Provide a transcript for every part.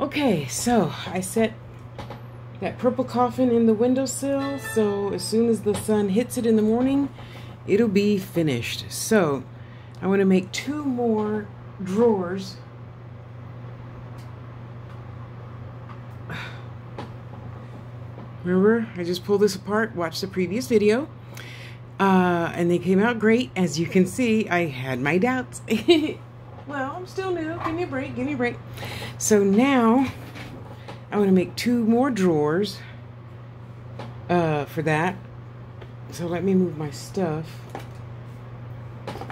Okay, so I set that purple coffin in the windowsill so as soon as the sun hits it in the morning, it'll be finished. So I want to make two more drawers. Remember, I just pulled this apart, watched the previous video, uh, and they came out great. As you can see, I had my doubts. well, I'm still new. Give me a break, give me a break. So now, I want to make two more drawers uh, for that. So let me move my stuff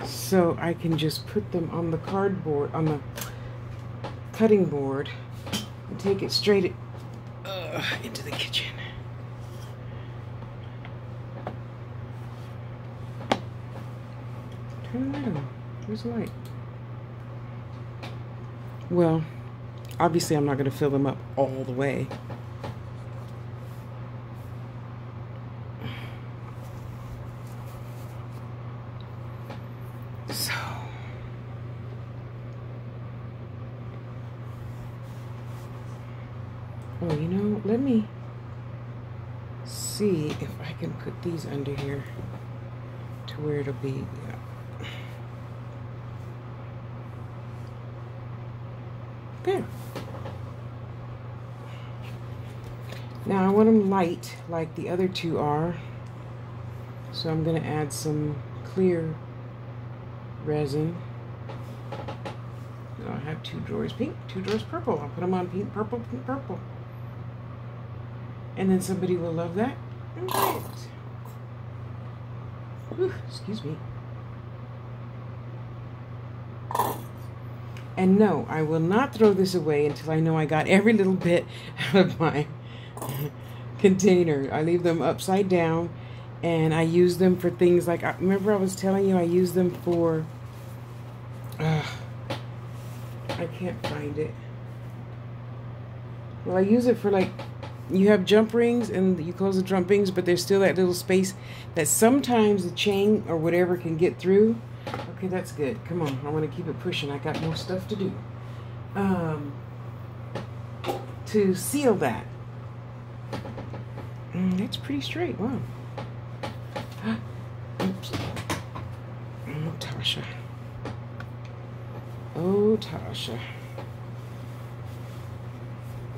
so I can just put them on the cardboard, on the cutting board, and take it straight uh, into the kitchen. Turn it on. Where's the light? Well, obviously I'm not going to fill them up all the way. So, oh, you know, let me see if I can put these under here to where it'll be. Yeah. There. Now I want them light like the other two are. So I'm going to add some clear resin. I have two drawers pink, two drawers purple. I'll put them on pink, purple, pink, purple. And then somebody will love that excuse me. And no, I will not throw this away until I know I got every little bit out of my container. I leave them upside down and I use them for things like, I, remember I was telling you I use them for, uh, I can't find it. Well, I use it for like, you have jump rings and you close the jump rings, but there's still that little space that sometimes the chain or whatever can get through. Okay, that's good. Come on, I want to keep it pushing. I got more stuff to do. Um, to seal that. Mm, that's pretty straight. Wow. Oops. Oh, Tasha. Oh, Tasha.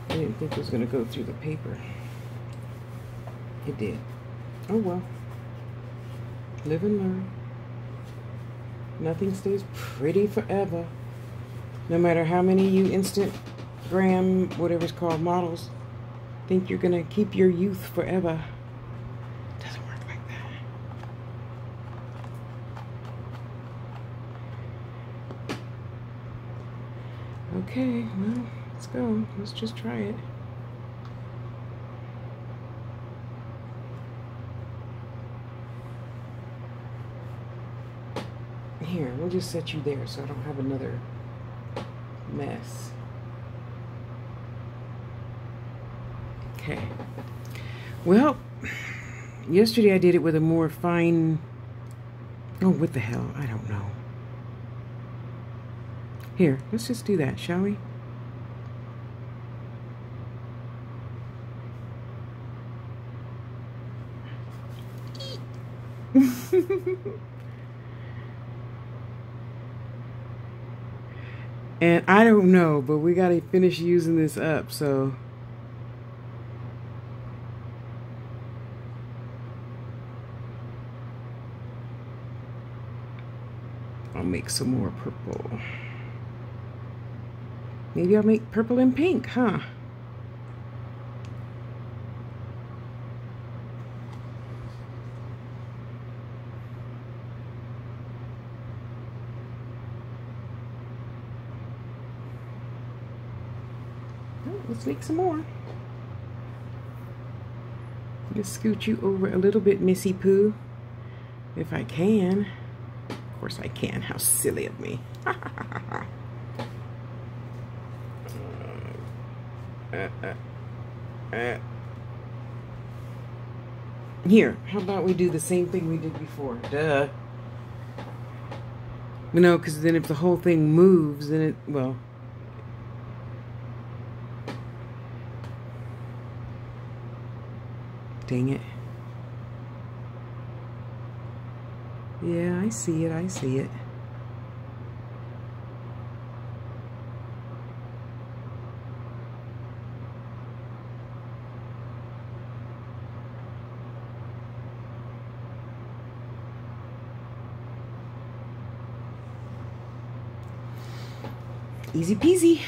I didn't think it was going to go through the paper. It did. Oh, well. Live and learn. Nothing stays pretty forever. No matter how many you Instagram, whatever it's called, models think you're going to keep your youth forever. Doesn't work like that. Okay, well, let's go. Let's just try it. Here, we'll just set you there so I don't have another mess. Okay. Well, yesterday I did it with a more fine... Oh, what the hell? I don't know. Here, let's just do that, shall we? and I don't know, but we got to finish using this up, so... I'll make some more purple. Maybe I'll make purple and pink, huh? Make some more. Just scoot you over a little bit, Missy Pooh, if I can. Of course I can. How silly of me. Here, how about we do the same thing we did before? Duh. You know, because then if the whole thing moves, then it, well, Dang it. Yeah, I see it. I see it. Easy peasy.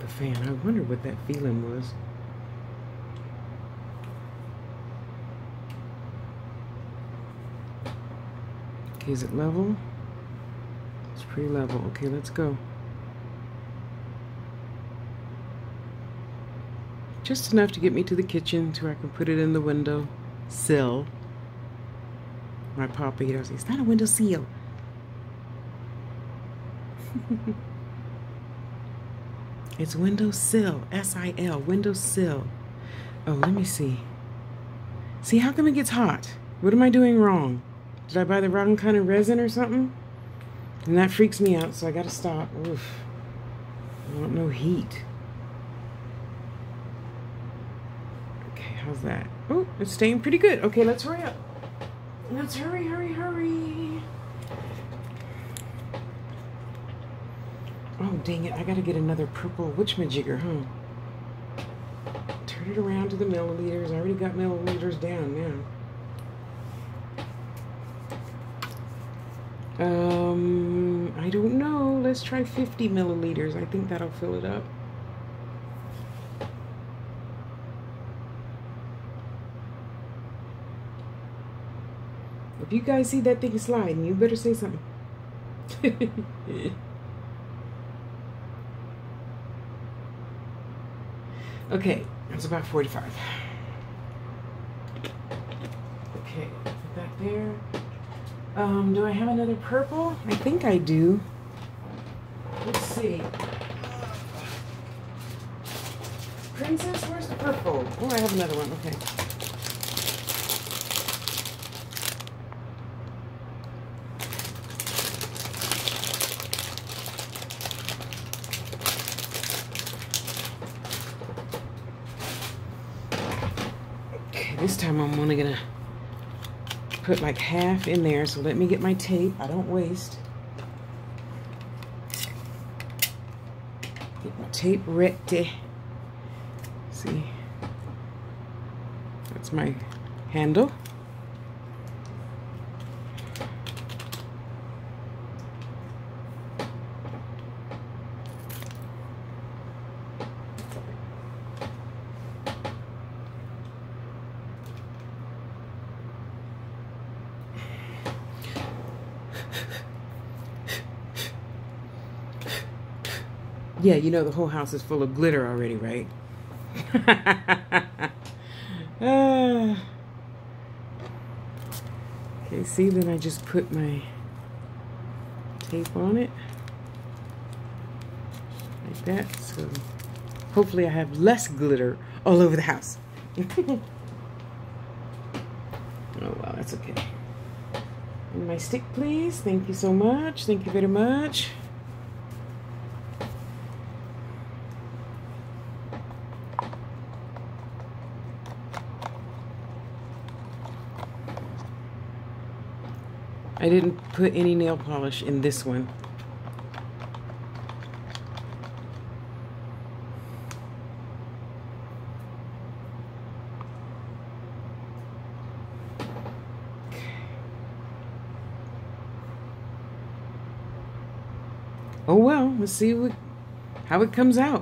The fan. I wonder what that feeling was. Okay, is it level? It's pretty level. Okay, let's go. Just enough to get me to the kitchen so I can put it in the window sill. My he does. It's not a window seal. it's window sill. S-I-L. Window sill. Oh, let me see. See, how come it gets hot? What am I doing wrong? Did I buy the wrong kind of resin or something? And that freaks me out, so I gotta stop. Oof. I want no heat. Okay, how's that? Oh, it's staying pretty good. Okay, let's hurry up. Let's hurry, hurry, hurry. Oh, dang it. I got to get another purple witchmajigger, huh? Turn it around to the milliliters. I already got milliliters down now. Um, I don't know. Let's try 50 milliliters. I think that'll fill it up. If you guys see that thing sliding, you better say something. okay, it's about 45. Okay, put that there. Um, do I have another purple? I think I do. Let's see. Princess, where's the purple? Oh, I have another one. Okay. This time I'm only gonna put like half in there. So let me get my tape. I don't waste. Get my tape ready. See, that's my handle. Yeah, you know the whole house is full of glitter already, right? okay, see, then I just put my tape on it. Like that. So hopefully I have less glitter all over the house. oh, wow, that's okay. And my stick, please. Thank you so much. Thank you very much. I didn't put any nail polish in this one. Oh well, let's see what, how it comes out.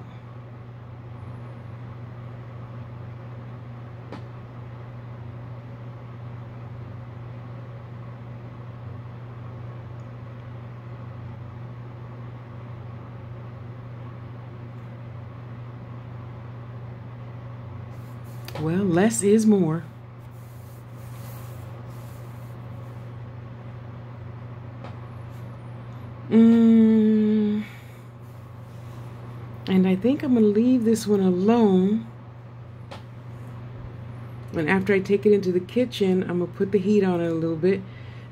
Well, less is more. Mm. And I think I'm going to leave this one alone. And after I take it into the kitchen, I'm going to put the heat on it a little bit.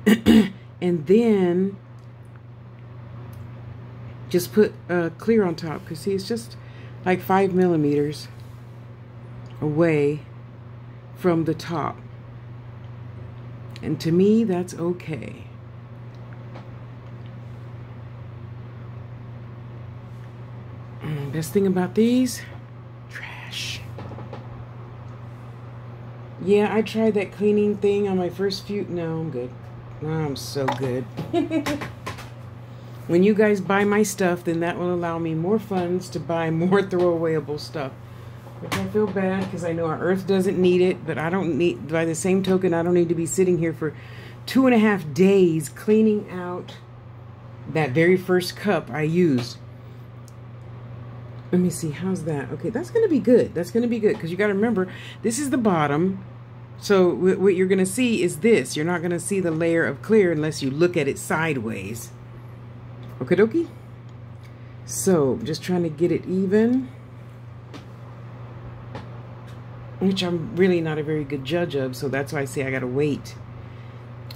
and then just put uh, clear on top because see it's just like five millimeters away from the top. And to me that's okay. Mm, best thing about these trash. Yeah I tried that cleaning thing on my first few no I'm good. I'm so good. When you guys buy my stuff, then that will allow me more funds to buy more throwawayable stuff. Which I feel bad because I know our earth doesn't need it, but I don't need, by the same token, I don't need to be sitting here for two and a half days cleaning out that very first cup I used. Let me see, how's that? Okay, that's going to be good. That's going to be good because you got to remember, this is the bottom. So what you're going to see is this. You're not going to see the layer of clear unless you look at it sideways. Okay, dokie. So, just trying to get it even. Which I'm really not a very good judge of, so that's why I say I gotta wait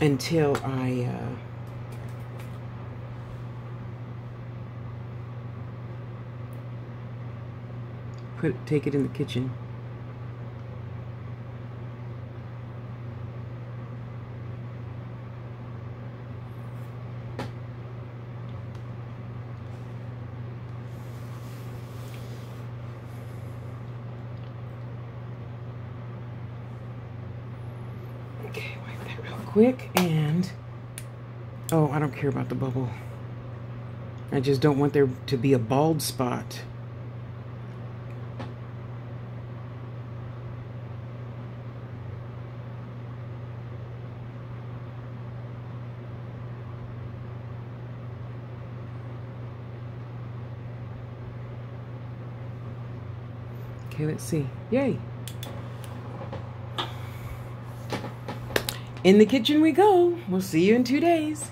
until I, uh, put take it in the kitchen. Okay, wipe that real quick and oh, I don't care about the bubble. I just don't want there to be a bald spot. Okay, let's see. Yay. In the kitchen we go. We'll see you in two days.